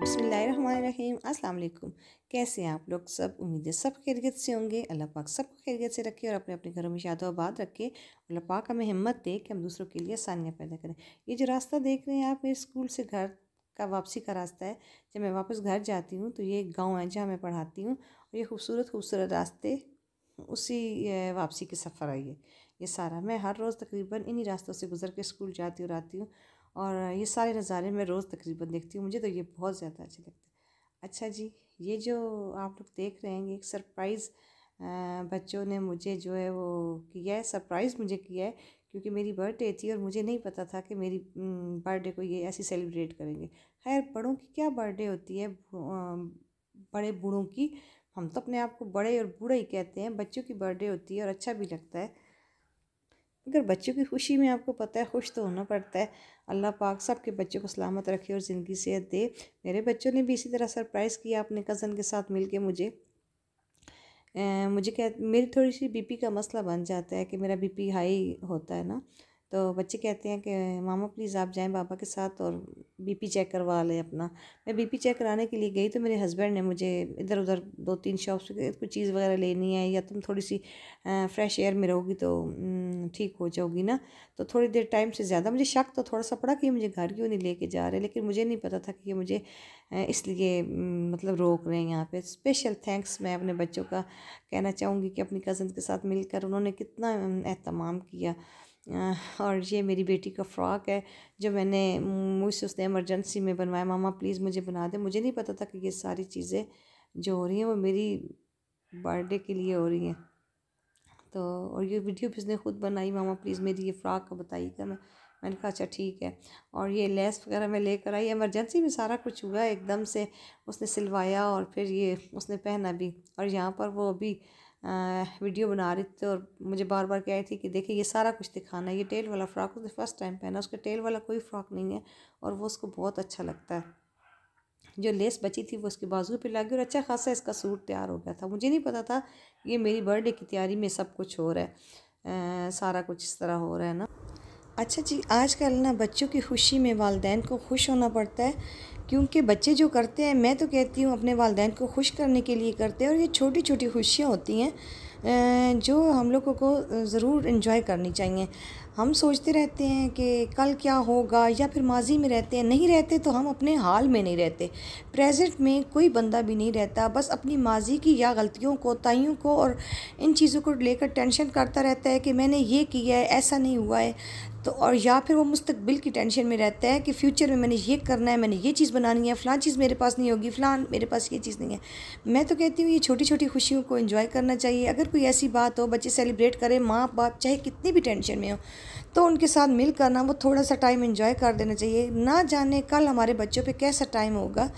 बिसमीम अस्सलाम कैसे हैं आप लोग? सब उम्मीद है सब खैरियत से होंगे। अल्लाह पाक सबको खैरियत से रखे और अपने अपने घरों में शादो आबाद रखे। अल्लाह पाक हमें हिम्मत दे कि हम दूसरों के लिए आसानियाँ पैदा करें। ये जो रास्ता देख रहे हैं आप मेरे स्कूल से घर का वापसी का रास्ता है। जब मैं वापस घर जाती हूँ तो ये एक गाँव है जहाँ मैं पढ़ाती हूँ और ये खूबसूरत खूबसूरत रास्ते उसी वापसी के सफ़र आई है ये सारा मैं हर रोज़ तकरीबन इन्हीं रास्तों से गुज़र के स्कूल जाती और आती हूँ। और ये सारे नज़ारे मैं रोज़ तकरीबन देखती हूँ, मुझे तो ये बहुत ज़्यादा अच्छे लगते हैं। अच्छा जी, ये जो आप लोग देख रहे हैं एक सरप्राइज़ बच्चों ने मुझे जो है वो किया है, सरप्राइज़ मुझे किया है, क्योंकि मेरी बर्थडे थी और मुझे नहीं पता था कि मेरी बर्थडे को ये ऐसे सेलिब्रेट करेंगे। खैर, बड़ों की क्या बर्थडे होती है बड़े बूढ़ों की, हम तो अपने आप को बड़े और बूढ़े ही कहते हैं, बच्चों की बर्थडे होती है और अच्छा भी लगता है। अगर बच्चों की खुशी में आपको पता है खुश तो होना पड़ता है। अल्लाह पाक सब के बच्चों को सलामत रखे और ज़िंदगी सेहत दे। मेरे बच्चों ने भी इसी तरह सरप्राइज़ किया अपने कज़न के साथ मिल के मुझे। ए, मुझे कह मेरी थोड़ी सी बीपी का मसला बन जाता है कि मेरा बीपी हाई होता है ना। तो बच्चे कहते हैं कि मामा प्लीज़ आप जाएँ बाबा के साथ और बीपी चेक करवा लें अपना। मैं बीपी चेक कराने के लिए गई तो मेरे हस्बैंड ने मुझे इधर उधर दो तीन शॉप्स कुछ चीज़ वगैरह लेनी है या तुम थोड़ी सी फ्रेश एयर में रहोगी तो ठीक हो जाओगी ना? तो थोड़ी देर टाइम से ज़्यादा, मुझे शक तो थोड़ा सा पड़ा कि मुझे घर क्यों नहीं लेके जा रहे, लेकिन मुझे नहीं पता था कि ये मुझे इसलिए मतलब रोक रहे हैं यहाँ पे। स्पेशल थैंक्स मैं अपने बच्चों का कहना चाहूँगी कि अपनी कज़न के साथ मिलकर उन्होंने कितना अहतमाम किया। और ये मेरी बेटी का फ़्रॉक है, जो मैंने मुझसे उसने एमरजेंसी में बनवाया। मामा प्लीज़ मुझे बना दे। मुझे नहीं पता था कि ये सारी चीज़ें जो हो रही हैं, वो मेरी बर्थडे के लिए हो रही हैं। तो और ये वीडियो भी उसने ख़ुद बनाई। मामा प्लीज़ मेरी ये फ़्रॉक का बताइएगा मैं मैंने कहा अच्छा ठीक है। और ये लेस वगैरह मैं लेकर आई। एमरजेंसी में सारा कुछ हुआ एकदम से। उसने सिलवाया और फिर ये उसने पहना भी। और यहाँ पर वो अभी वीडियो बना रही थी और मुझे बार बार कह रही थी कि देखिए ये सारा कुछ दिखाना है। ये टेल वाला फ़्रॉक उसने फ़र्स्ट टाइम पहना उसका टेल वाला कोई फ़्रॉक नहीं है और वो उसको बहुत अच्छा लगता है। जो लेस बची थी वो उसके बाजू पे लगी और अच्छा खासा इसका सूट तैयार हो गया था। मुझे नहीं पता था ये मेरी बर्थडे की तैयारी में सब कुछ हो रहा है। आ, सारा कुछ इस तरह हो रहा है ना। अच्छा जी आजकल ना बच्चों की खुशी में वालदेन को खुश होना पड़ता है। क्योंकि बच्चे जो करते हैं, मैं तो कहती हूँ अपने वालदेन को खुश करने के लिए करते हैं और ये छोटी छोटी खुशियाँ होती हैं जो हम लोगों को ज़रूर इन्जॉय करनी चाहिए। हम सोचते रहते हैं कि कल क्या होगा या फिर माजी में रहते हैं, नहीं रहते तो हम अपने हाल में नहीं रहते। प्रेजेंट में कोई बंदा भी नहीं रहता, बस अपनी माजी की या गलतियों को, ताइयों को और इन चीज़ों को लेकर टेंशन करता रहता है कि मैंने ये किया है, ऐसा नहीं हुआ है। तो और या फिर वो मुस्तबिल की टेंशन में रहता है कि फ़्यूचर में मैंने ये करना है, मैंने ये चीज़ बनानी है फ़लाँ चीज़ मेरे पास नहीं होगी फ़लाँ मेरे पास ये चीज़ नहीं है। मैं तो कहती हूँ, ये छोटी छोटी खुशियों को इन्जॉय करना चाहिए। अगर कोई ऐसी बात हो, बच्चे सेलिब्रेट करें माँ बाप चाहे कितनी भी टेंशन में हो तो उनके साथ मिल करना वो थोड़ा सा टाइम इन्जॉय कर देना चाहिए। ना जाने कल हमारे बच्चों पर कैसा टाइम होगा,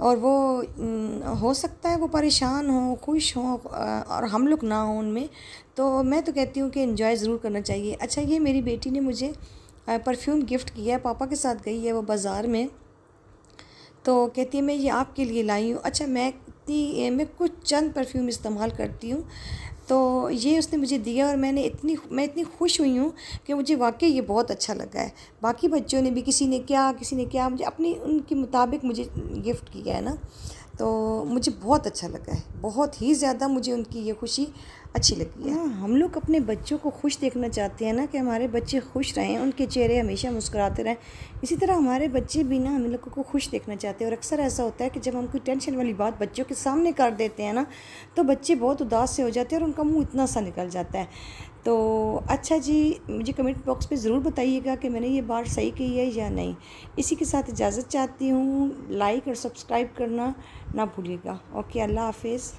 और वो हो सकता है वो परेशान हो, खुश हो और हम लोग ना हों उनमें तो मैं तो कहती हूँ कि इन्जॉय ज़रूर करना चाहिए। अच्छा ये मेरी बेटी ने मुझे परफ्यूम गिफ्ट किया है, पापा के साथ गई है वो बाज़ार में। तो कहती है, मैं ये आपके लिए लाई हूँ। अच्छा मैं इतनी मैं कुछ चंद परफ्यूम इस्तेमाल करती हूँ। तो ये उसने मुझे दिया और मैंने इतनी, मैं इतनी खुश हुई हूँ कि मुझे वाकई ये बहुत अच्छा लगा है। बाकी बच्चों ने भी, किसी ने क्या, किसी ने क्या, मुझे अपनी, उनके मुताबिक मुझे गिफ्ट किया है ना। तो मुझे बहुत अच्छा लगा है, बहुत ही ज़्यादा मुझे उनकी ये खुशी अच्छी लगी है। हाँ, हम लोग अपने बच्चों को खुश देखना चाहते हैं ना कि हमारे बच्चे खुश रहें उनके चेहरे हमेशा मुस्कुराते रहें। इसी तरह हमारे बच्चे भी ना हम लोगों को खुश देखना चाहते हैं और अक्सर ऐसा होता है कि जब हम कोई टेंशन वाली बात बच्चों के सामने कर देते हैं ना तो बच्चे बहुत उदास से हो जाते हैं और उनका मुँह इतना सा निकल जाता है। तो अच्छा जी मुझे कमेंट बॉक्स में ज़रूर बताइएगा कि मैंने ये बात सही की है या नहीं। इसी के साथ इजाज़त चाहती हूँ लाइक और सब्सक्राइब करना ना भूलिएगा। ओके अल्लाह हाफिज़।